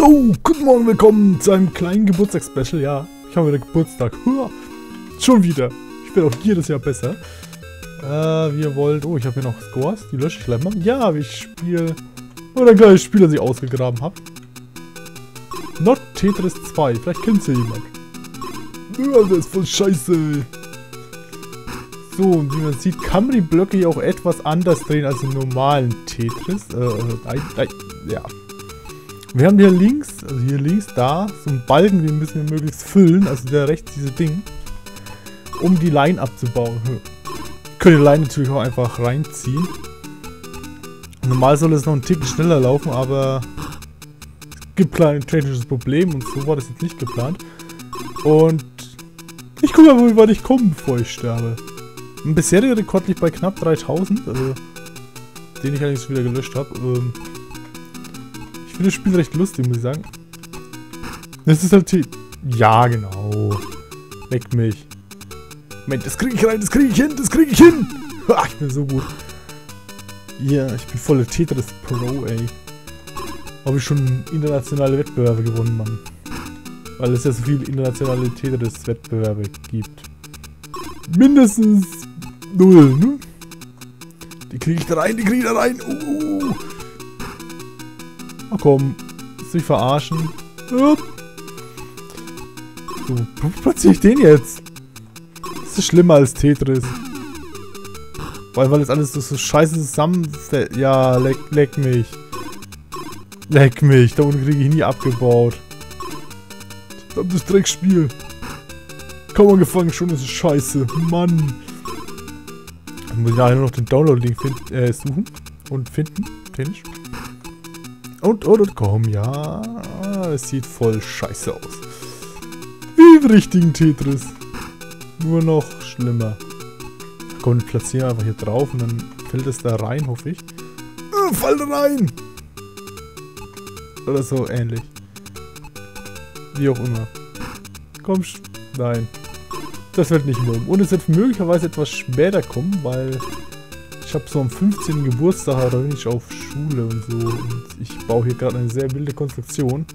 So, guten Morgen, willkommen zu einem kleinen Geburtstagsspecial. Ja, ich habe wieder Geburtstag. Hua. Schon wieder. Ich bin auch jedes Jahr besser. Äh, wie ihr wollt. Oh, ich habe hier noch Scores. Die lösche ich gleich mal. Ja, ich spiele... Oder kleines Spiel, das ich ausgegraben habe. Not Tetris 2. Vielleicht kennt ja jemand. Ja, das ist voll scheiße. So, und wie man sieht, kann man die Blöcke hier auch etwas anders drehen als im normalen Tetris. Äh, nein, nein, ja. Wir haben hier links, also hier links, da, so einen Balken, den müssen wir möglichst füllen, also der rechts diese Ding, um die Line abzubauen. Können die Line natürlich auch einfach reinziehen. Normal soll es noch einen Tick schneller laufen, aber es gibt klar ein technisches Problem und so war das jetzt nicht geplant. Und ich gucke mal, wie weit ich komme, bevor ich sterbe. Ein bisheriger Rekord liegt bei knapp 3000, also den ich eigentlich wieder gelöscht habe. Ähm, finde das Spiel recht lustig, muss ich sagen. Das ist halt... Ja, genau. Leck mich. Moment, das kriege ich rein, das kriege ich hin, das kriege ich hin. Ha, ich bin so gut. Ja, ich bin voller Tetris Pro, ey. Habe ich schon internationale Wettbewerbe gewonnen, Mann. Weil es ja so viele internationale Tetris-Wettbewerbe gibt. Mindestens null, ne? Die kriege ich da rein, die kriege ich da rein. Uh. Oh komm, Willst mich verarschen. So, wo platziere ich den jetzt? Das ist schlimmer als Tetris. Weil, weil jetzt alles so, scheiße zusammenfällt. Ja, leck, leck mich. Leck mich, da unten kriege ich nie abgebaut. Verdammtes Dreckspiel. Kaum angefangen, schon ist es scheiße. Mann. Ich muss nachher nur noch den Download-Link äh, suchen und finden. Technisch. Und, und, und, komm, ja. Es sieht voll scheiße aus. Wie im richtigen Tetris. Nur noch schlimmer. Komm, platzieren einfach hier drauf und dann fällt es da rein, hoffe ich. Äh, fall rein! Oder so ähnlich. Wie auch immer. Komm, nein. Das wird nicht mehr. Und es wird möglicherweise etwas später kommen, weil ich habe so am 15. Geburtstag, da bin ich auf Schule und so. Und ich baue hier gerade eine sehr wilde Konstruktion.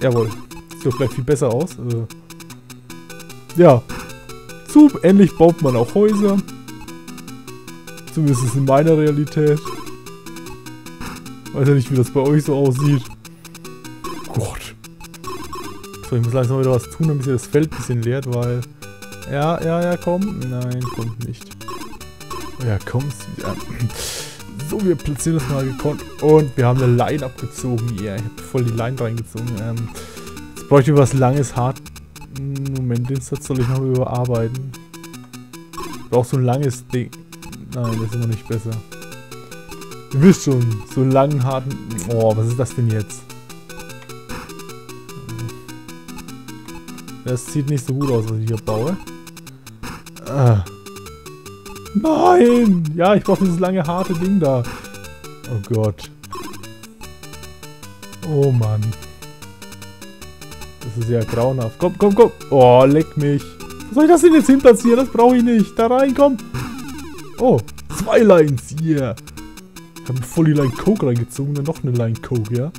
Jawohl. Sieht doch gleich viel besser aus. Also ja. So ähnlich baut man auch Häuser. Zumindest in meiner Realität. Weiß ja nicht, wie das bei euch so aussieht. Gott. So, ich muss langsam wieder was tun, damit sich das Feld ein bisschen leert, weil... Ja, ja, ja, komm. Nein, kommt nicht. Ja, komm. Ja. So, wir platzieren das mal gekonnt. Und wir haben eine Line abgezogen. Ja, yeah, ich habe voll die Line reingezogen. Ähm, jetzt bräuchte ich was langes, hart... Moment, den Satz soll ich noch überarbeiten. Ich brauche so ein langes Ding. Nein, das ist immer nicht besser. Ihr wisst schon, so einen langen, harten... Oh, was ist das denn jetzt? Das sieht nicht so gut aus, was ich hier baue. Ah. Nein! Ja, ich brauche dieses lange, harte Ding da. Oh Gott. Oh Mann. Das ist ja grauenhaft. Komm, komm, komm. Oh, leck mich. Was soll ich das denn jetzt hinplatzieren? Das brauche ich nicht. Da rein, komm. Oh, zwei Lines. Yeah. Ich habe voll die Line Coke reingezogen. Dann noch eine Line Coke, ja.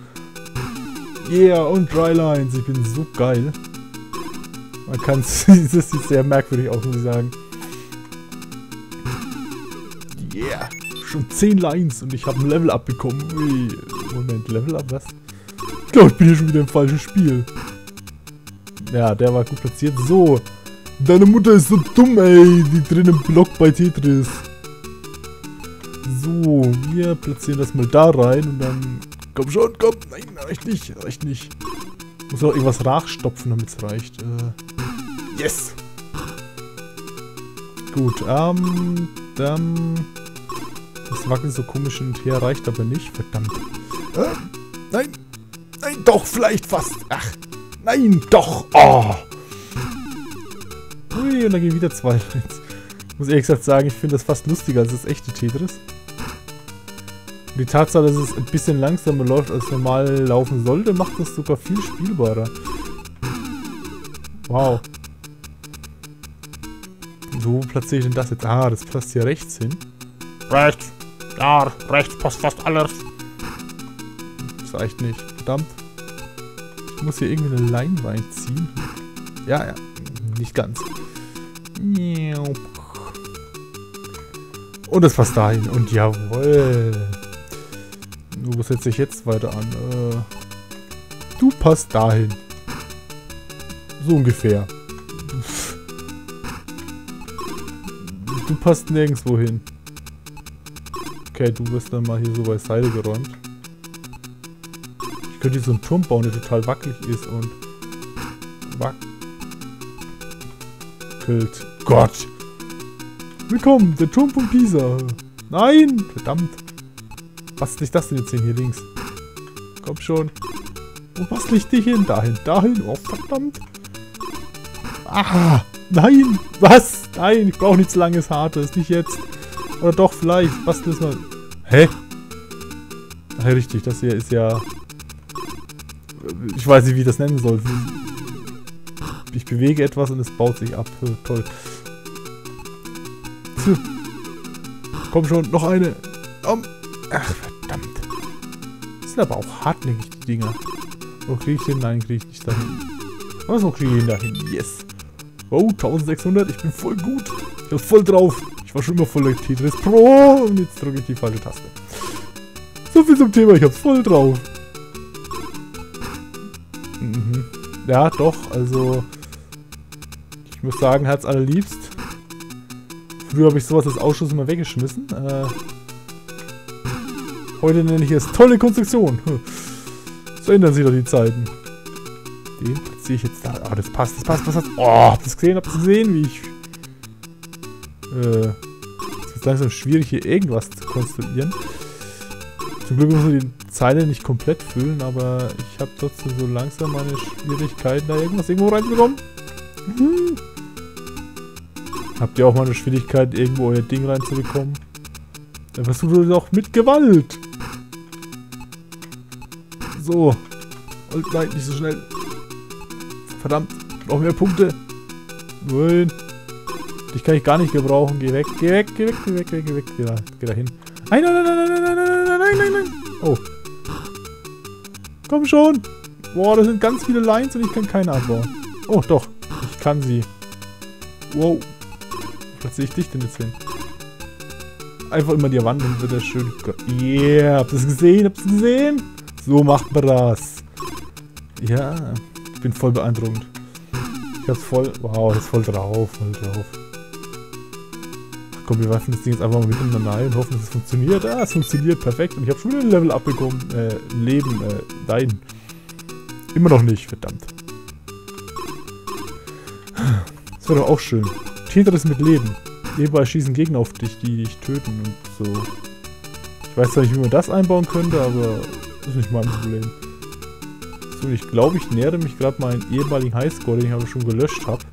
Yeah, und drei Lines. Ich bin so geil. Man kann es... das sieht sehr merkwürdig aus, muss ich sagen. Schon 10 Lines und ich habe ein Level up bekommen. Ui. Moment, Level up, was? Ich glaube, ich bin hier schon wieder im falschen Spiel. Ja, der war gut platziert. So. Deine Mutter ist so dumm, ey. Die drin im Block bei Tetris. So, wir platzieren das mal da rein und dann... Komm schon, komm. Nein, reicht nicht, reicht nicht. Muss auch irgendwas nachstopfen, damit es reicht. Äh, yes! Gut, ähm, dann... Das wackelt so komisch hin und her, reicht aber nicht, verdammt. Nein, nein, doch, vielleicht fast. Ach, nein, doch, oh. Ui, und dann gehen wieder zwei Lines. Ich muss ehrlich gesagt sagen, ich finde das fast lustiger als das echte Tetris. Und die Tatsache, dass es ein bisschen langsamer läuft, als normal laufen sollte, macht das sogar viel spielbarer. Wow. Wo platziere ich denn das jetzt? Ah, das passt hier rechts hin. Rechts. Ja, rechts passt fast alles. Das reicht nicht. Verdammt. Ich muss hier irgendwie eine Leinwand ziehen. Ja, ja. Nicht ganz. Und es passt dahin. Und jawohl. Wo setze ich jetzt weiter an? Äh, du passt dahin. So ungefähr. Du passt nirgendwo hin. Okay, du wirst dann mal hier so beiseite geräumt. Ich könnte hier so einen Turm bauen, der total wackelig ist und wackelt. Gott! Willkommen, der Turm von Pisa. Nein! Verdammt. Was ist das denn jetzt hier links? Komm schon. Wo bastel ich dich hin? Dahin, dahin. Oh, verdammt. Ah! Nein! Was? Nein, ich brauche nichts langes, hartes. Nicht jetzt. Oder doch, vielleicht. Bastel es mal. Hä? Ach, richtig. Das hier ist ja... Ich weiß nicht, wie ich das nennen soll. Ich bewege etwas und es baut sich ab. Toll. Komm schon, noch eine. Ach, verdammt. Das sind aber auch hartnäckig, die Dinger. Wo kriege ich den? Nein, kriege ich nicht dahin. Was, wo kriege ich den dahin? Yes. Oh, 1600. Ich bin voll gut. Ich bin voll drauf. War schon immer voller Tetris Pro. Und jetzt drücke ich die falsche Taste. So viel zum Thema. Ich hab's voll drauf. Mhm. Ja, doch. Also... Ich muss sagen, Herz allerliebst. Früher habe ich sowas als Ausschuss immer weggeschmissen. Äh, heute nenne ich es tolle Konstruktion. So ändern sich doch die Zeiten. Den platziere ich jetzt da. Oh, das passt, das passt, das passt. Oh, habt ihr gesehen? Habt ihr gesehen, wie ich... Äh, es langsam schwierig, hier irgendwas zu konstruieren. Zum Glück muss man die Zeile nicht komplett füllen, aber ich habe trotzdem so langsam meine Schwierigkeiten, da irgendwas irgendwo reinzubekommen. Mhm. Habt ihr auch mal eine Schwierigkeit, irgendwo euer Ding reinzubekommen? Dann versucht ihr doch mit Gewalt. So. Und nein, nicht so schnell. Verdammt, noch mehr Punkte. Nein. Dich kann ich gar nicht gebrauchen. Geh weg, geh weg, geh weg, geh weg, geh weg, geh weg. Geh da, geh da hin. Nein, nein, nein, nein, nein, nein, nein, nein, nein, nein. Oh. Komm schon. Boah, da sind ganz viele Lines und ich kann keine abbauen. Oh, doch. Ich kann sie. Wow. Was sehe ich dich denn jetzt hin? Einfach immer die Wand und wird das schön... Yeah, habt ihr das gesehen? Habt ihr das gesehen? So macht man das. Ja, ich bin voll beeindruckend. Ich hab's voll... Wow, das ist voll drauf, voll drauf. Komm, wir werfen das Ding jetzt einfach mal miteinander ein und hoffen, dass es funktioniert. Ah, es funktioniert perfekt. Und ich habe schon wieder ein Level abbekommen. Äh, Leben, äh, nein. Immer noch nicht, verdammt. Das wäre doch auch schön. Tetris mit Leben. Nebenbei schießen Gegner auf dich, die dich töten und so. Ich weiß zwar nicht, wie man das einbauen könnte, aber das ist nicht mein Problem. So, ich glaube, ich nähere mich gerade meinen ehemaligen Highscore, den ich aber schon gelöscht habe.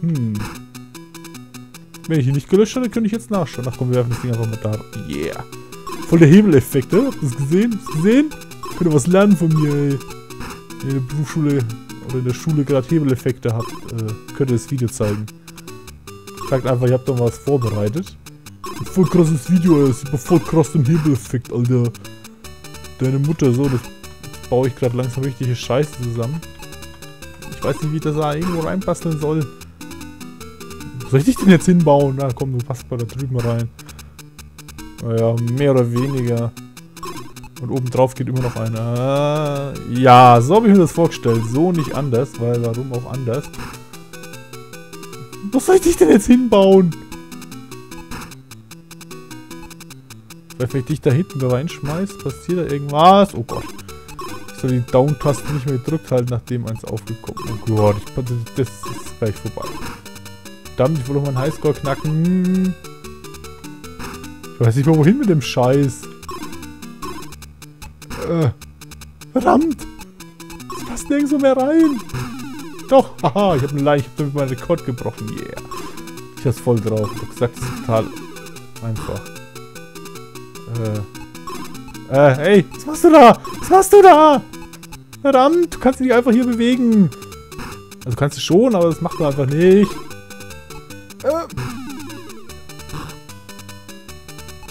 Hm. Wenn ich ihn nicht gelöscht habe, könnte ich jetzt nachschauen. Ach komm, wir werfen das Ding einfach mal da. Yeah. Voll der Hebeleffekt, ne? Habt ihr das gesehen? Habt ihr gesehen? Könnt ihr was lernen von mir, ey. In der Berufsschule oder in der Schule gerade Hebeleffekte habt, äh, könnt ihr das Video zeigen. Sagt einfach, ihr habt doch was vorbereitet. Ein voll krasses Video, ey. Sieht voll krass den Hebeleffekt, Alter. Deine Mutter, so, das baue ich gerade langsam richtige Scheiße zusammen. Ich weiß nicht, wie ich das da irgendwo reinbasteln soll. Soll ich dich denn jetzt hinbauen? Na komm, du passt mal da drüben rein. Naja, mehr oder weniger. Und oben drauf geht immer noch einer. Ja, so habe ich mir das vorgestellt. So nicht anders, weil warum auch anders? Was soll ich dich denn jetzt hinbauen? Weil wenn ich dich da hinten reinschmeiß, passiert da irgendwas. Oh Gott. Ich soll die Down-Taste nicht mehr gedrückt halten, nachdem eins aufgekommen ist. Oh Gott, ich, das ist gleich vorbei. Verdammt, ich will doch mal einen Highscore knacken. Ich weiß nicht mal wohin mit dem Scheiß. Äh, verdammt! Es passt nirgendwo mehr rein. Doch, haha, ich habe eine Leiche, ich habe damit meinen Rekord gebrochen. Yeah. Ich hab's voll drauf. Ich hab gesagt, es ist total einfach. Äh. Äh, hey, was machst du da? Was machst du da? Verdammt, du kannst dich einfach hier bewegen. Also kannst du schon, aber das macht man einfach nicht. Äh.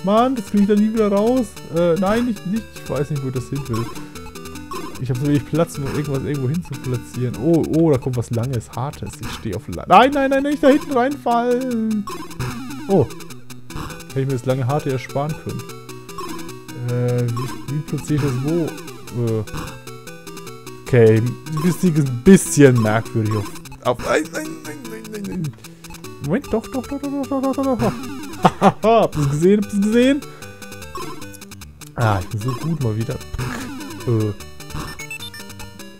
Mann, das kriege ich da nie wieder raus. Äh, nein, nicht, nicht. Ich weiß nicht, wo das hin will. Ich habe so wenig Platz, um irgendwas irgendwo hin zu platzieren. Oh, oh, da kommt was Langes, Hartes. Ich stehe auf... La nein, nein, nein, nicht da hinten reinfallen. Oh. Hätte ich mir das lange Harte ersparen können. Äh, wie, wie platziere ich das wo? Äh. Okay, die Physik ist ein bisschen merkwürdig auf... auf nein, nein, nein, nein, nein, nein. Moment, doch, doch, doch, doch, doch, doch, doch, doch. Habt ihr es gesehen? Habt ihr es gesehen? Ah, ich bin so gut mal wieder. Äh.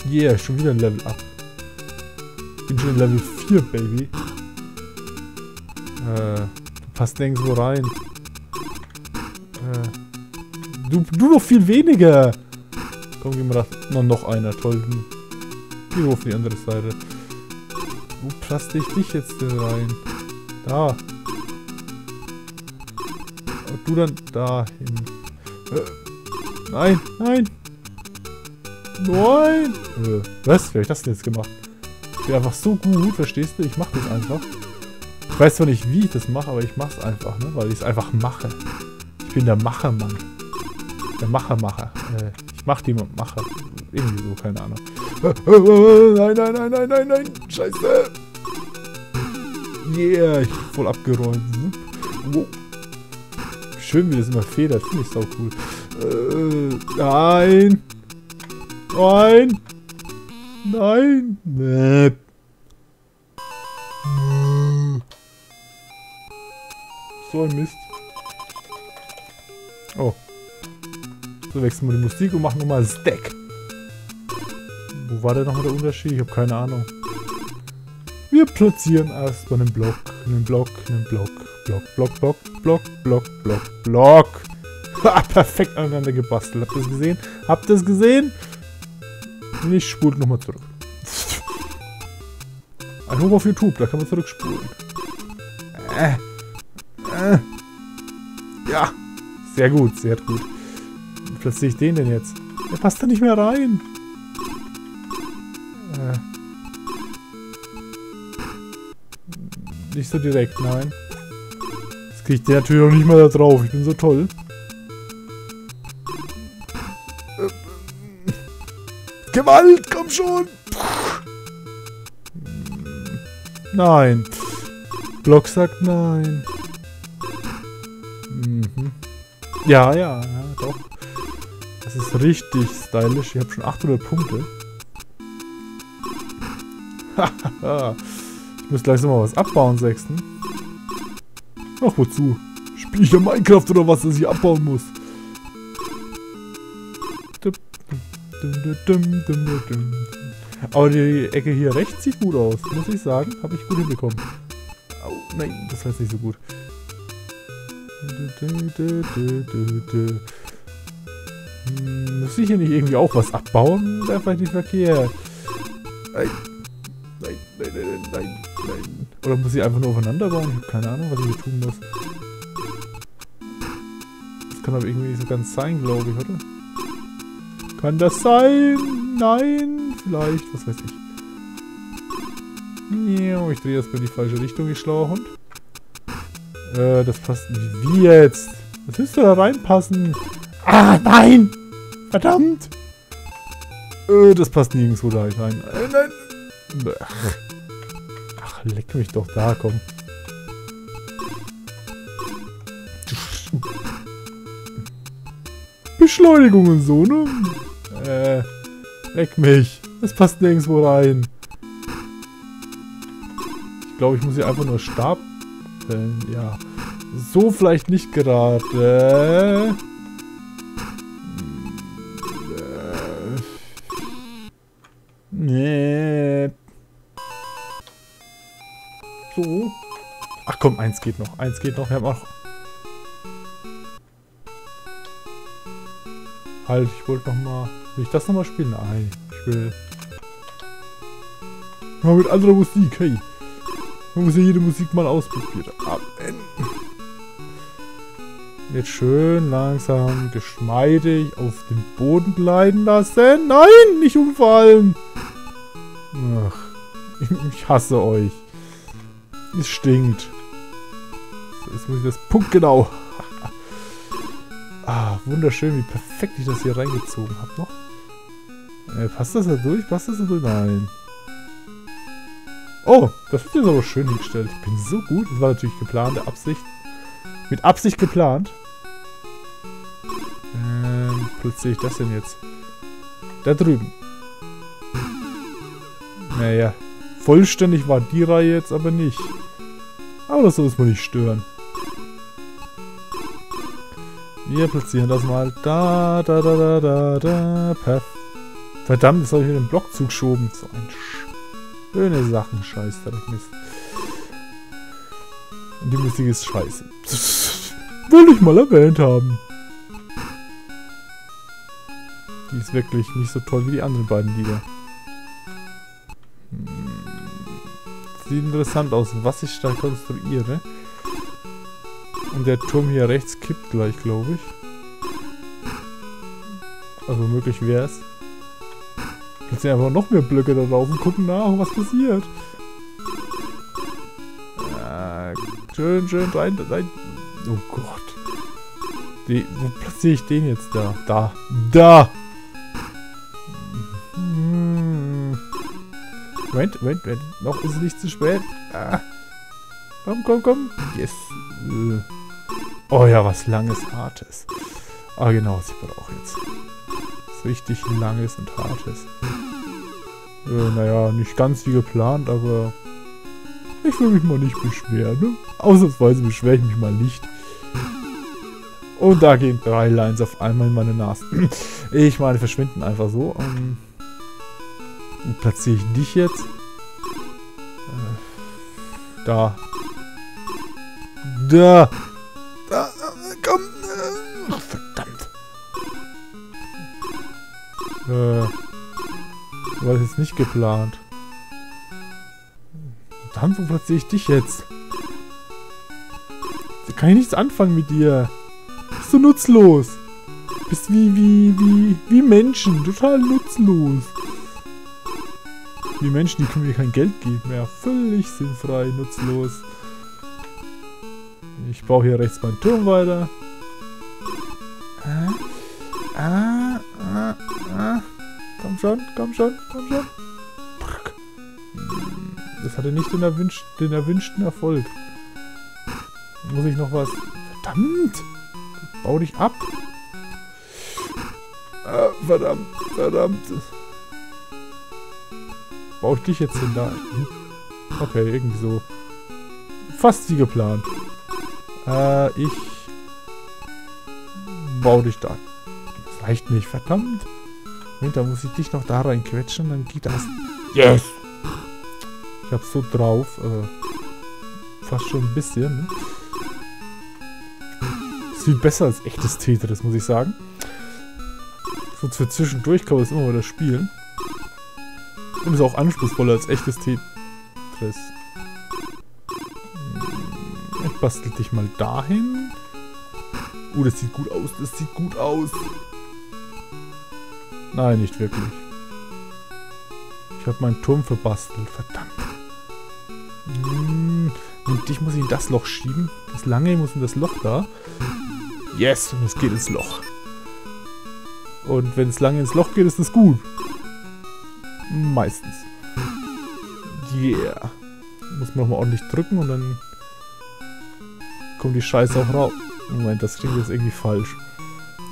Yeah, schon wieder ein Level up. Bin schon Level 4, Baby. Äh, du passt nirgendwo rein. Äh, du, du noch viel weniger. Komm, gehen wir da. Na, noch einer. Toll. Geh auf die andere Seite. Wo plaste ich dich jetzt denn rein? Da. Und du dann dahin. Äh, nein, nein. Nein! Äh, was? Wie hab ich das denn jetzt gemacht? Ich bin einfach so gut, verstehst du? Ich mach das einfach. Ich weiß zwar nicht, wie ich das mache, aber ich mach's einfach, ne? Weil ich es einfach mache. Ich bin der Machermann. Der Machermacher. Äh, ich mach die Macher. Irgendwie so, keine Ahnung. Nein, nein, nein, nein, nein, nein. Scheiße. Yeah, ich bin voll abgeräumt. Wow. Schön, wie das immer federt. Finde ich sau cool. Äh, nein. Nein! Nein! Nee. So ein Mist. Oh. So wechseln wir die Musik und machen nochmal Stack. Wo war denn nochmal der Unterschied? Ich habe keine Ahnung. Wir platzieren erstmal einen Block, einen Block, einen Block, Block, Block, Block, Block, Block, Block, Block. Ha, perfekt aneinander gebastelt. Habt ihr das gesehen? Habt ihr das gesehen? Ich spule nochmal zurück. Ein Hoch auf YouTube, da kann man zurückspulen. Äh. Äh. Ja. Sehr gut, sehr gut. Wie platziere ich den denn jetzt? Der passt da nicht mehr rein. Nicht so direkt, nein. Das kriegt der natürlich auch nicht mal da drauf. Ich bin so toll. Gewalt, komm schon! Nein. Block sagt nein. Mhm. Ja, ja, ja, doch. Das ist richtig stylisch. Ich habe schon 800 Punkte. ich muss gleich mal was abbauen, Sechsten. Ach, wozu? Spiel ich ja Minecraft oder was, dass ich abbauen muss? Aber die Ecke hier rechts sieht gut aus, muss ich sagen. Habe ich gut hinbekommen. Au, nein, das jetzt nicht so gut. Muss ich hier nicht irgendwie auch was abbauen? Wäre vielleicht nicht verkehrt. Nein, nein, nein, nein, nein. Oder muss ich einfach nur aufeinander bauen? Ich habe keine Ahnung, was ich hier tun muss. Das kann aber irgendwie nicht so ganz sein, glaube ich, oder? Kann das sein? Nein? Vielleicht? Was weiß ich. Ich drehe erstmal in die falsche Richtung, ich schlauer Hund. Äh, das passt nicht. Wie jetzt? Das müsste da reinpassen. Ah, nein! Verdammt! Äh, das passt nirgendwo da rein. Äh, nein! Leck mich doch da, komm. Beschleunigung und so, ne? Äh, leck mich. Das passt nirgendwo rein. Ich glaube, ich muss hier einfach nur stapeln. Ja. So vielleicht nicht gerade. Nee. So. Ach komm, eins geht noch. Eins geht noch. Wir haben auch Halt, ich wollte noch mal... Will ich das noch mal spielen? Nein, ich will... Mal mit anderer Musik, hey. Man muss ja jede Musik mal ausprobieren. Amen. Jetzt schön langsam, geschmeidig auf den Boden gleiten lassen. Nein, nicht umfallen. Ach, ich hasse euch. Es stinkt. Jetzt muss ich das Punkt genau. Ah, wunderschön, wie perfekt ich das hier reingezogen habe noch. Äh, passt das da durch? Passt das da durch? Nein. Oh, das wird jetzt aber schön hingestellt. Ich bin so gut. Das war natürlich geplante Absicht. Mit Absicht geplant. Ähm, plötzlich das denn jetzt? Da drüben. Naja, vollständig war die Reihe jetzt aber nicht. Aber das soll uns mal nicht stören. Wir platzieren das mal. Da, da, da, da, da, da. Perf Verdammt, das habe ich in den Block zugeschoben. So ein schöne Sachen, scheiß Mist. Und die Musik ist scheiße. Wollte ich mal erwähnt haben. Die ist wirklich nicht so toll wie die anderen beiden Lieder. Sieht interessant aus, was ich da konstruiere. Und der Turm hier rechts kippt gleich, glaube ich. Also möglich wäre es. Jetzt sind einfach noch mehr Blöcke da drauf und gucken nach, was passiert. Äh, schön, schön, rein, rein. Oh Gott. Die, wo platziere ich den jetzt da? Da. Da! Moment, Moment, Moment. Noch ist es nicht zu spät. Ah. Komm, komm, komm. Yes. Äh. Oh ja, was langes, hartes. Ah, genau, was ich brauche jetzt. Was richtig langes und hartes. Äh, naja, nicht ganz wie geplant, aber ich will mich mal nicht beschweren. Ne? Ausnahmsweise beschwere ich mich mal nicht. Und da gehen drei Lines auf einmal in meine Nase. Ich meine, verschwinden einfach so. Ähm, platziere ich dich jetzt? Äh, da. Da. Da. Komm. Ach, verdammt. Äh. War das jetzt nicht geplant. Dann, wo platziere ich dich jetzt? Da kann ich nichts anfangen mit dir. Bist du nutzlos. Bist wie, wie, wie, wie Menschen. Total nutzlos. Wie Menschen, die können mir kein Geld geben. Ja, völlig sinnfrei, nutzlos. Ich baue hier rechts meinen Turm weiter. Ah, ah, ah, ah. Komm schon, komm schon, komm schon. Das hatte nicht den, erwünscht, den erwünschten Erfolg. Muss ich noch was... Verdammt! Bau dich ab! Ah, verdammt, verdammt. Baue ich dich jetzt hin da? Okay, irgendwie so. Fast wie geplant. Äh, ich baue dich da. Das reicht nicht, verdammt. Moment, da muss ich dich noch da reinquetschen, dann geht das. Yes! Ich hab's so drauf. Äh, fast schon ein bisschen, ne? Ist viel besser als echtes Tetris, muss ich sagen. So zwischendurch kann man es immer wieder spielen. Und ist auch anspruchsvoller als echtes Tetris. Hm, ich bastel dich mal dahin. Uh, das sieht gut aus. Das sieht gut aus. Nein, nicht wirklich. Ich habe meinen Turm verbastelt. Verdammt. Hm, und dich muss ich in das Loch schieben. Das lange muss in das Loch da. Yes, und es geht ins Loch. Und wenn es lange ins Loch geht, ist das gut. Meistens. Yeah. Muss man nochmal ordentlich drücken und dann kommt die Scheiße auch raus. Moment, das klingt jetzt irgendwie falsch.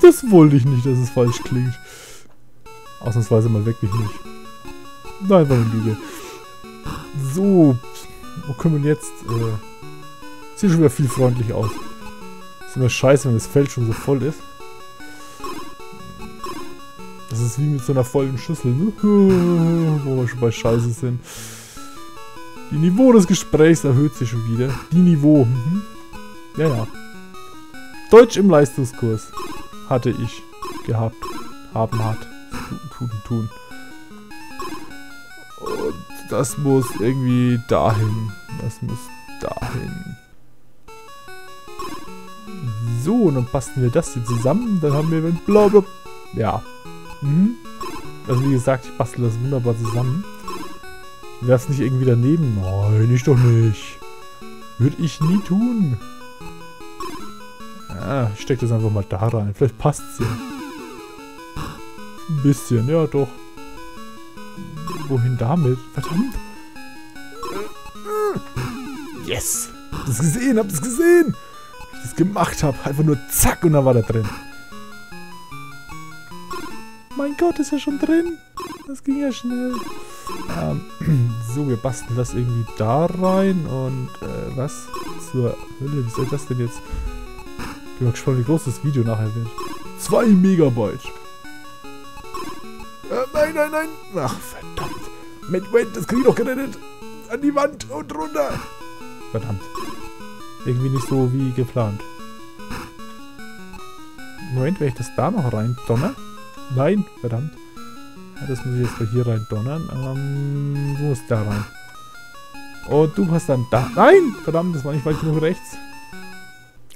Das wollte ich nicht, dass es falsch klingt. Ausnahmsweise mal wirklich nicht. Nein, war eine Lüge. So. Wo können wir jetzt... Äh, sieht schon wieder viel freundlich aus. Ist immer scheiße, wenn das Feld schon so voll ist. Ist wie mit so einer vollen Schüssel, ne? Wo wir schon bei Scheiße sind. Die Niveau des Gesprächs erhöht sich schon wieder. Die Niveau. Mhm. Ja, ja. Deutsch im Leistungskurs hatte ich gehabt. Haben hat. Tun, tun. Und das muss irgendwie dahin. Das muss dahin. So, und dann basteln wir das hier zusammen. Dann haben wir bla bla. Ja. Mhm. Also wie gesagt, ich bastel das wunderbar zusammen. Wäre es nicht irgendwie daneben? Nein, ich doch nicht. Würde ich nie tun. Ah, ich steck das einfach mal da rein. Vielleicht passt es ja. Ein bisschen, ja doch. Wohin damit? Verdammt. Yes! Ihr es gesehen? Ihr es gesehen? Wie ich das gemacht habe. Einfach nur zack und dann war da drin. Mein Gott, ist er schon drin. Das ging ja schnell. Ähm, so, wir basteln das irgendwie da rein und äh, was zur Hölle? Wie soll das denn jetzt? Bin mal gespannt, wie groß das Video nachher wird. 2 Megabyte. Äh, nein, nein, nein. Ach, verdammt. Moment, das krieg ich doch gerettet. An die Wand und runter. Verdammt. Irgendwie nicht so wie geplant. Moment, wenn ich das da noch rein donner? Nein, verdammt. Ja, das muss ich jetzt mal hier rein donnern. Ähm, du musst da rein. Und du hast dann da... Nein! Verdammt, das war nicht weit genug rechts.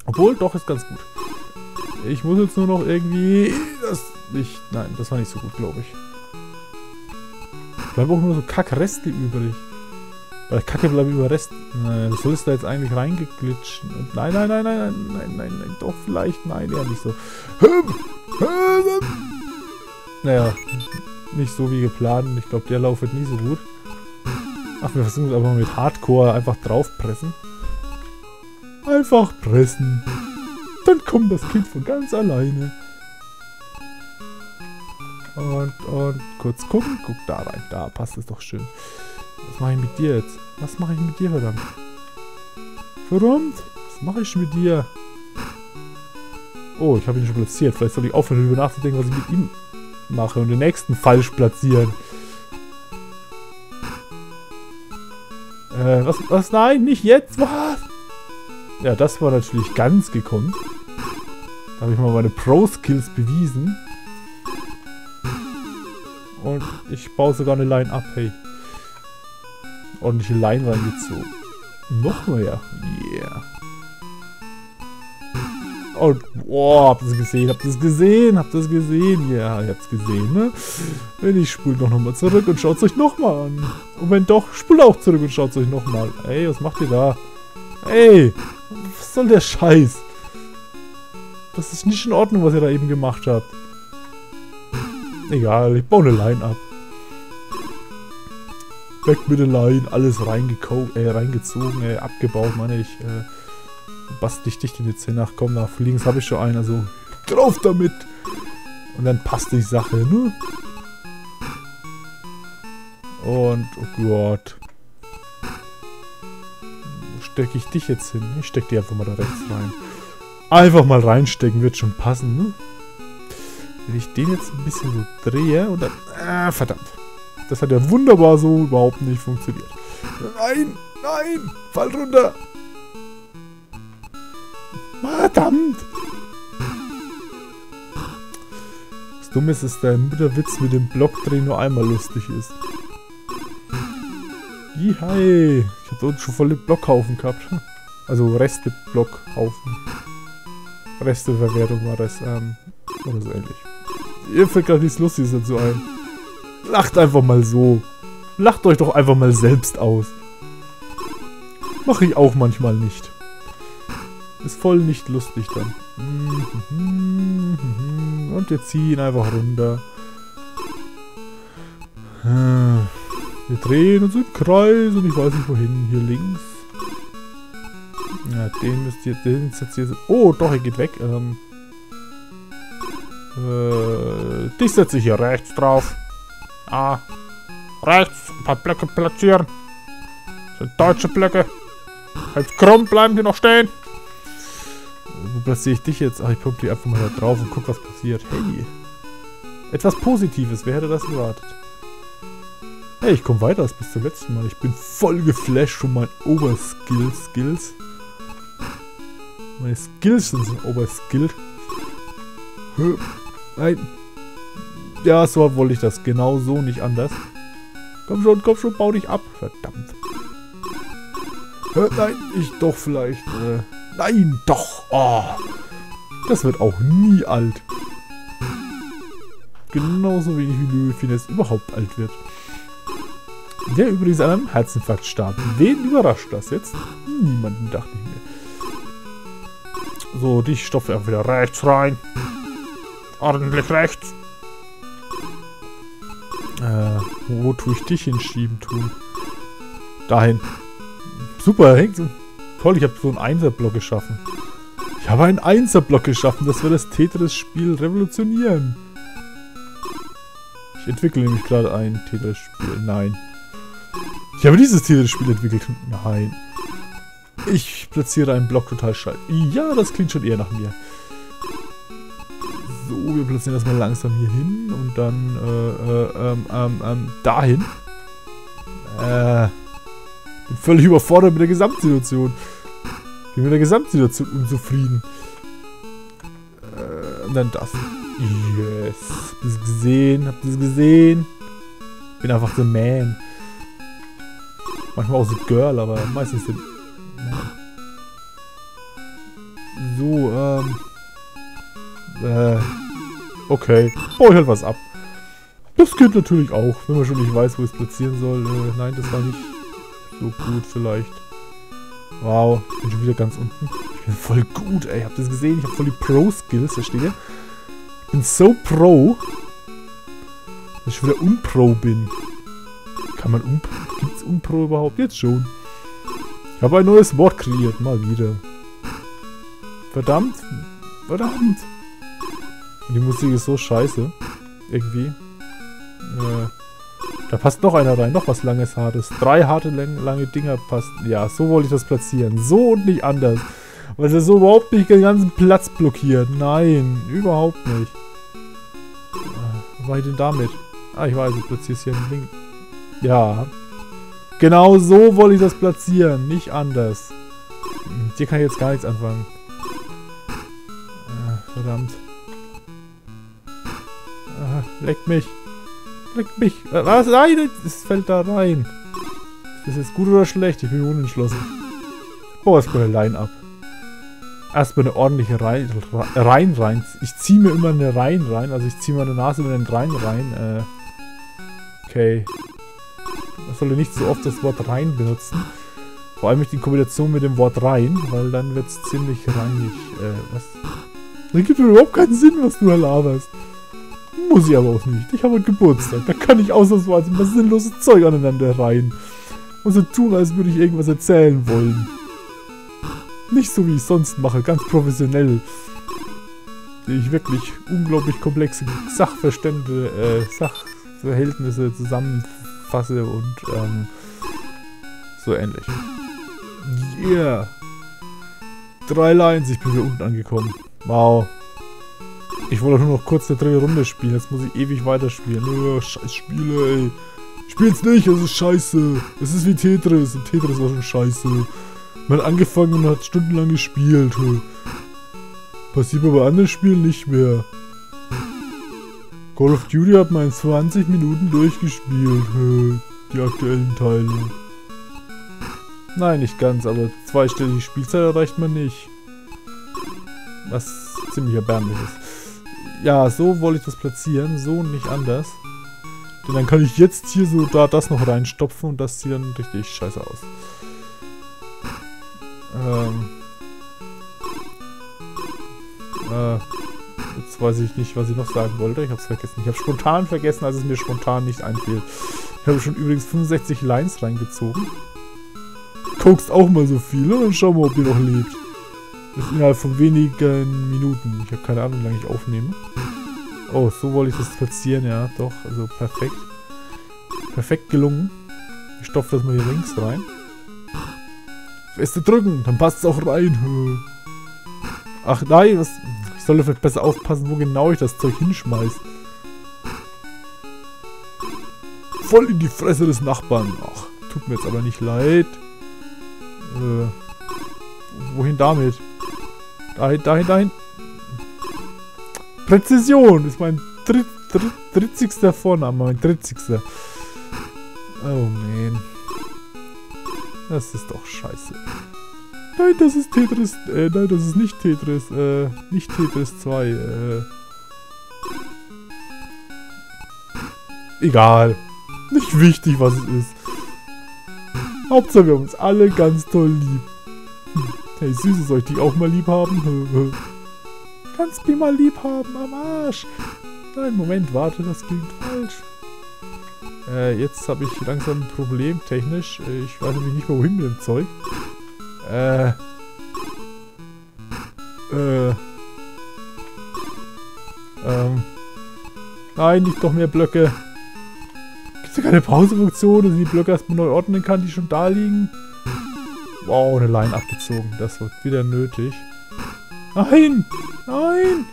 Obwohl, doch, ist ganz gut. Ich muss jetzt nur noch irgendwie... Das nicht... Nein, das war nicht so gut, glaube ich. Bleiben auch nur so Kackreste übrig. Weil Kacke bleibt über Rest. Nein, du solltest da jetzt eigentlich reingeglitscht. Nein, nein, nein, nein, nein, nein, nein, nein, doch vielleicht, nein, eher nicht so. Naja, nicht so wie geplant. Ich glaube, der Lauf nie so gut. Ach, wir versuchen es einfach mit Hardcore einfach draufpressen. Einfach pressen. Dann kommt das Kind von ganz alleine. Und, und kurz gucken. Guck da rein. Da passt es doch schön. Was mache ich mit dir jetzt? Was mache ich mit dir, verdammt? Verdammt! Was mache ich mit dir? Oh, ich habe ihn schon platziert. Vielleicht soll ich aufhören, darüber nachzudenken, was ich mit ihm mache und den nächsten falsch platzieren. Äh, was, was? Nein, nicht jetzt, was? Ja, das war natürlich ganz gekonnt. Da habe ich mal meine Pro-Skills bewiesen. Und ich baue sogar eine Line ab, hey. Ordentliche Line reingezogen. Noch mehr. Yeah. Und, boah, habt ihr es gesehen? Habt ihr es gesehen? Habt ihr es gesehen? Ja, ihr habt es gesehen, ne? Wenn ich spult noch nochmal zurück und schaut es euch nochmal an. Und wenn doch, spult auch zurück und schaut es euch nochmal. Ey, was macht ihr da? Ey, was soll der Scheiß? Das ist nicht in Ordnung, was ihr da eben gemacht habt. Egal, ich baue eine Line ab. Weg mit der Line, alles äh, reingezogen, äh, abgebaut, meine ich. Äh, bastel ich dich denn jetzt hin? Ach komm, nach links habe ich schon einen, also drauf damit! Und dann passt die Sache, ne? Und, oh Gott. Wo stecke ich dich jetzt hin? Ich stecke die einfach mal da rechts rein. Einfach mal reinstecken, wird schon passen, ne? Wenn ich den jetzt ein bisschen so drehe und dann... Ah, verdammt. Das hat ja wunderbar so überhaupt nicht funktioniert. Nein, nein, fall runter. Verdammt! Das Dumme ist, dass der Mutterwitz mit dem Blockdrehen nur einmal lustig ist. Jihai! Ich hab dort schon volle Blockhaufen gehabt. Also Reste-Blockhaufen. Resteverwertung war das, ähm, oder so ähnlich. Ihr fällt gerade nichts Lustiges dazu ein. Lacht einfach mal so. Lacht euch doch einfach mal selbst aus. Mache ich auch manchmal nicht. Ist voll nicht lustig dann. Und wir ziehen einfach runter. Wir drehen uns im Kreis und ich weiß nicht wohin. Hier links. Ja, den müsst ihr, den setzt ihr... Oh, doch, er geht weg. Ähm, äh, dich setze ich hier rechts drauf. Ah, rechts, ein paar Blöcke platzieren. Das sind deutsche Blöcke. Halt krumm, bleiben die noch stehen. Wo platziere ich dich jetzt? Ach, ich pumpe die einfach mal da drauf und guck, was passiert. Hey. Etwas Positives. Wer hätte das erwartet? Hey, ich komme weiter als bis zum letzten Mal. Ich bin voll geflasht von meinen Oberskill-Skills. Meine Skills sind so oberskillt. Nein. Ja, so wollte ich das. Genau so, nicht anders. Komm schon, komm schon, bau dich ab. Verdammt. Nein, ich doch vielleicht. Äh Nein, doch. Oh. Das wird auch nie alt. Genauso wenig wie Louis überhaupt alt wird. Der übrigens an einem Herzinfarkt starb. Wen überrascht das jetzt? Niemanden, dachte ich So, die Stoffe einfach wieder rechts rein. Ordentlich rechts. Äh, wo tue ich dich hinschieben tun? Dahin. Super, hängt. Toll, ich habe so einen Einserblock geschaffen. Ich habe einen Einserblock geschaffen. Das wird das Tetris-Spiel revolutionieren. Ich entwickle nämlich gerade ein Tetris-Spiel. Nein. Ich habe dieses Tetris-Spiel entwickelt. Nein. Ich platziere einen Block total scheiße. Ja, das klingt schon eher nach mir. So, wir platzieren das mal langsam hier hin und dann äh, äh, ähm, ähm, ähm, dahin. Äh, bin völlig überfordert mit der Gesamtsituation. Bin mit der Gesamtsituation unzufrieden. Äh, und dann das. Yes. Habt ihr es gesehen? Habt ihr es gesehen? Bin einfach the man. Manchmal auch so Girl, aber meistens man. So, ähm. Äh. Okay. Baue ich halt was ab. Das geht natürlich auch, wenn man schon nicht weiß, wo es platzieren soll. Äh, nein, das war nicht so gut vielleicht. Wow, ich bin schon wieder ganz unten. Ich bin voll gut, ey. Habt ihr das gesehen? Ich habe voll die Pro-Skills, versteht ihr? Ich bin so Pro, dass ich wieder Unpro bin. Kann man Unpro... Gibt's Unpro überhaupt? Jetzt schon. Ich habe ein neues Wort kreiert, mal wieder. Verdammt. Verdammt. Die Musik ist so scheiße. Irgendwie. Äh, da passt noch einer rein. Noch was langes, hartes. Drei harte, lange Dinger passt. Ja, so wollte ich das platzieren. So und nicht anders. Weil er so überhaupt nicht den ganzen Platz blockiert. Nein, überhaupt nicht. Äh, was war ich denn damit? Ah, ich weiß, ich platziere es hier im Link. Ja. Genau so wollte ich das platzieren. Nicht anders. Mit dir kann ich jetzt gar nichts anfangen. Äh, verdammt. Ah, leck mich. Leck mich. Was? Nein, es fällt da rein. Ist das jetzt gut oder schlecht? Ich bin unentschlossen. Oh, erstmal eine Line ab. Erstmal eine ordentliche Rein, rein rein. Ich ziehe mir immer eine Rein rein. Also ich ziehe meine Nase mit den Rein rein. Äh, okay. Man sollte nicht so oft das Wort rein benutzen. Vor allem nicht in Kombination mit dem Wort rein, weil dann wird es ziemlich reinig. Äh, was? Das gibt überhaupt keinen Sinn, was du da laberst. Muss ich aber auch nicht. Ich habe Geburtstag. Da kann ich ausnahmsweise mal sinnloses Zeug aneinander rein. Und so tun, als würde ich irgendwas erzählen wollen. Nicht so, wie ich sonst mache, ganz professionell. Ich wirklich unglaublich komplexe Sachverstände, äh, Sachverhältnisse zusammenfasse und, ähm, so ähnlich. Yeah! Drei Lines, ich bin hier unten angekommen. Wow. Ich wollte nur noch kurz eine dritte Runde spielen. Jetzt muss ich ewig weiterspielen. Oh, scheiß Spiele, ey. Spiel's nicht, es ist scheiße. Es ist wie Tetris. Und Tetris war schon scheiße. Man hat angefangen und hat stundenlang gespielt. Passiert aber bei anderen Spielen nicht mehr. Call of Duty hat mal in 20 Minuten durchgespielt. Die aktuellen Teile. Nein, nicht ganz, aber zweistellige Spielzeit erreicht man nicht. Was ziemlich erbärmlich ist. Ja, so wollte ich das platzieren. So und nicht anders. Denn dann kann ich jetzt hier so da das noch reinstopfen und das sieht dann richtig scheiße aus. Ähm. Äh. Jetzt weiß ich nicht, was ich noch sagen wollte. Ich hab's vergessen. Ich habe spontan vergessen, als es mir spontan nicht einfiel. Ich habe schon übrigens 65 Lines reingezogen. Guckst auch mal so viele und schau mal, ob ihr noch lebt. Innerhalb von wenigen Minuten. Ich habe keine Ahnung, wie lange ich aufnehme. Oh, so wollte ich das platzieren, ja, doch. Also perfekt. Perfekt gelungen. Ich stopfe das mal hier links rein. Feste drücken, dann passt es auch rein. Ach nein, was... Ich sollte vielleicht besser aufpassen, wo genau ich das Zeug hinschmeiß. Voll in die Fresse des Nachbarn. Ach, tut mir jetzt aber nicht leid. Äh, wohin damit? Dahin, dahin, dahin. Präzision ist mein dritt, dritt, dritzigster Vorname, mein dritzigster. Oh man. Das ist doch scheiße. Nein, das ist Tetris. Äh, nein, das ist nicht Tetris. Äh, nicht Tetris 2. Äh. Egal. Nicht wichtig, was es ist. Hauptsache, wir haben uns alle ganz toll lieb. Hey Süße, soll ich dich auch mal lieb haben? Kannst mich mal lieb haben, am Arsch. Nein, Moment, warte, das klingt falsch. Äh, jetzt habe ich langsam ein Problem, technisch. Ich weiß nämlich nicht mehr, wohin mit dem Zeug. Äh. Äh. Ähm. Nein, nicht doch mehr Blöcke. Gibt es keine Pausefunktion, dass ich die Blöcke erstmal neu ordnen kann, die schon da liegen? Wow, eine Line abgezogen. Das wird wieder nötig. Nein! Nein!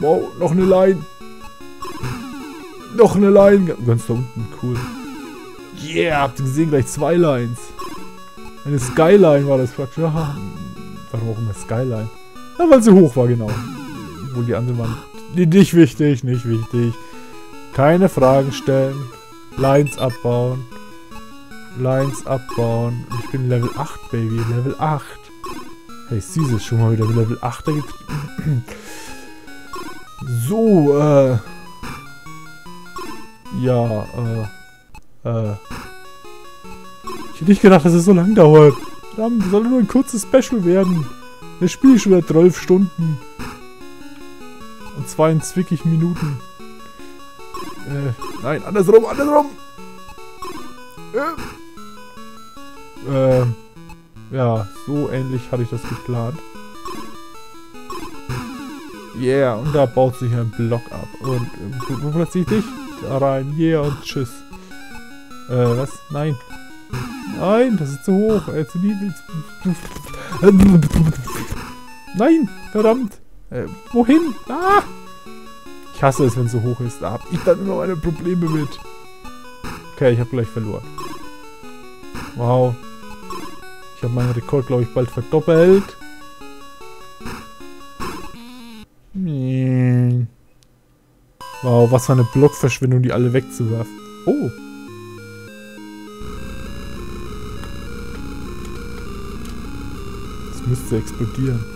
Wow, noch eine Line. Noch eine Line. Ganz da unten, cool. Yeah, habt ihr gesehen, gleich zwei Lines. Eine Skyline war das praktisch. Warum auch immer Skyline? Ja, weil sie hoch war, genau. Obwohl die anderen waren nicht wichtig, nicht wichtig. Keine Fragen stellen. Lines abbauen. Lines abbauen. Ich bin Level 8, Baby. Level 8. Hey, sie ist schon mal wieder Level 8 getrieben. so, äh... Ja, äh... Äh... Ich hätte nicht gedacht, dass es so lang dauert. Verdammt, soll nur ein kurzes Special werden. Das Spiel ist schon wieder 12 Stunden. Und 22 Minuten. Äh, nein, andersrum, andersrum! Äh, äh, ja, so ähnlich hatte ich das geplant. Yeah, und da baut sich ein Block ab. Und äh, wo platziere ich dich? Da rein. Yeah, und tschüss. Äh, was? Nein. Nein, das ist zu hoch. Äh, zu. Nein, verdammt. Äh, wohin? Ah! Ich hasse es, wenn es so hoch ist. Da habe ich dann immer meine Probleme mit. Okay, ich habe gleich verloren. Wow. Ich habe meinen Rekord, glaube ich, bald verdoppelt. Wow, was für eine Blockverschwendung, die alle wegzuwerfen. Oh. Das müsste explodieren.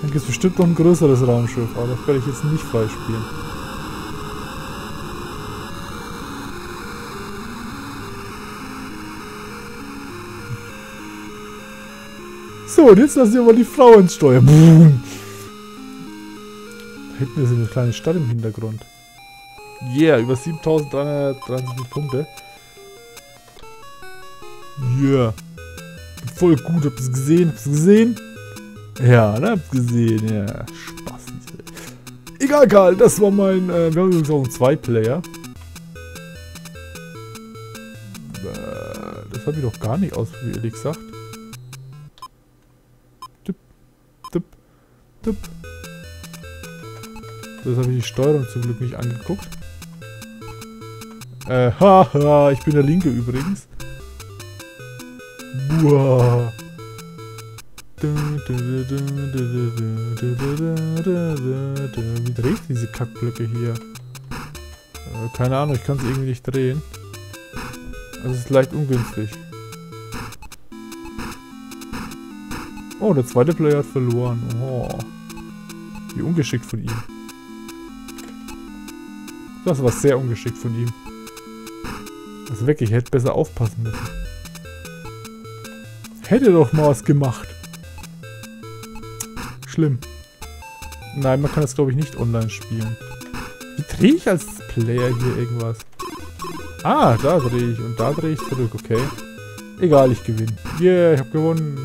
Dann gibt es bestimmt noch ein größeres Raumschiff, aber das werde ich jetzt nicht freispielen. So, und jetzt lassen wir mal die Frau ins Steuer. Boom. Da hinten ist eine kleine Stadt im Hintergrund. Yeah, über 7373 Punkte. Yeah. Voll gut, habt ihr es gesehen? Habt ihr es gesehen? Ja, ne, habt gesehen, ja. Spaß. Egal, Karl, das war mein, äh, wir haben übrigens auch einen Zwei-Player. Äh, das habe ich doch gar nicht ausprobiert, ehrlich gesagt. Tipp, tipp, tipp. Das habe ich die Steuerung zum Glück nicht angeguckt. Äh, haha, ich bin der Linke übrigens. Wow. Wie dreht diese Kackblöcke hier? Äh, keine Ahnung, ich kann sie irgendwie nicht drehen. Das ist leicht ungünstig. Oh, der zweite Player hat verloren. Oh. Wie ungeschickt von ihm. Das war sehr ungeschickt von ihm. Also wirklich, ich hätte besser aufpassen müssen. Hätte doch mal was gemacht schlimm. Nein, man kann das glaube ich nicht online spielen. Wie drehe ich als Player hier irgendwas? Ah, da drehe ich und da drehe ich zurück, okay. Egal, ich gewinne. Yeah, ich habe gewonnen.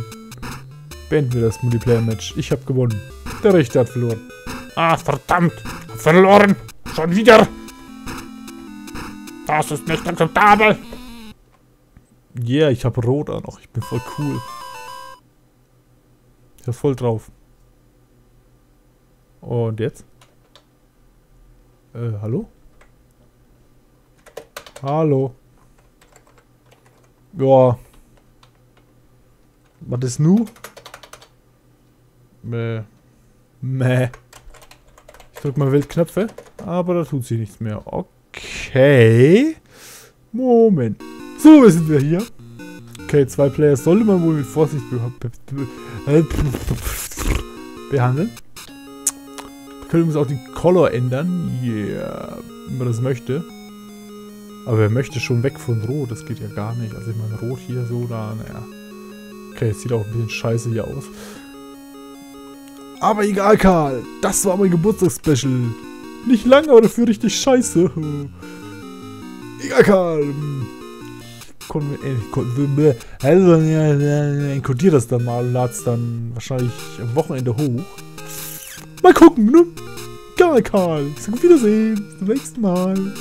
Beenden wir das Multiplayer-Match. Ich habe gewonnen. Der Rechte hat verloren. Ah, verdammt. Verloren. Schon wieder. Das ist nicht akzeptabel. Yeah, ich habe Rot auch noch. Ich bin voll cool. Ich bin voll drauf. Und jetzt? Äh, hallo? Hallo? Ja. Was ist nu? Mäh. Mäh. Ich drück mal Wildknöpfe, aber da tut sich nichts mehr. Okay. Moment. So, wir sind wir hier. Okay, zwei Player sollte man wohl mit Vorsicht behandeln können übrigens auch den Color ändern. Yeah. Wenn man das möchte. Aber wer möchte schon weg von Rot? Das geht ja gar nicht. Also ich meine, Rot hier so, da, naja. Okay, es sieht auch ein bisschen scheiße hier aus. Aber egal, Karl. Das war mein Geburtstagsspecial. Nicht lange, aber dafür richtig scheiße. Egal, Karl. Also, encodier das dann mal und lad's dann wahrscheinlich am Wochenende hoch. Mal gucken, ne? Egal, Karl. Sag Wiedersehen. Bis zum nächsten Mal.